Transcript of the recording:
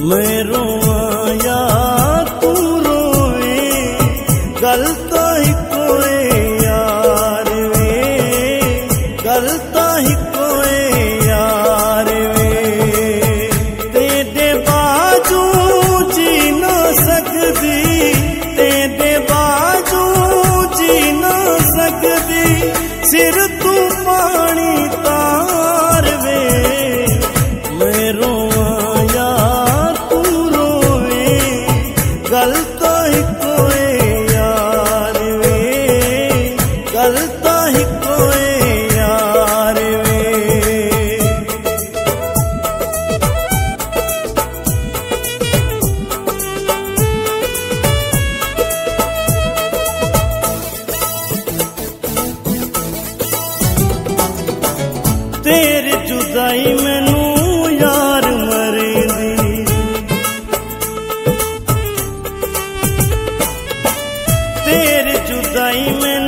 ਮੈਂ ਰੋਵਾਂ ਤੂੰ ਰੋਏ ਗੱਲ ਤਾਂ ਹੀ ਕੋਏ ਯਾਰ ਵੇ, ਗੱਲ ਤਾਂ ਹੀ ਕੋਏ ਯਾਰ ਵੇ। ਤੇਰੇ ਬਾਜੂ ਜੀ ਨਾ ਸਕਦੀ, ਤੇਰੇ ਬਾਜੂ ਜੀ ਨਾ ਸਕਦੀ, ਸਿਰ ਤੂੰ ਪਾਣੀ ਗੱਲ ਤਾਂ ਹੀ ਕੋਏ ਯਾਰ ਵੇ। ਗੱਲ ਤਾਂ ਹੀ ਕੋਏ ਯਾਰ ਵੇ। ਤੇਰੀ ਜੁਦਾਈ ਤੇਰੀ ਜੁਦਾਈ ਮੈਨੂੰ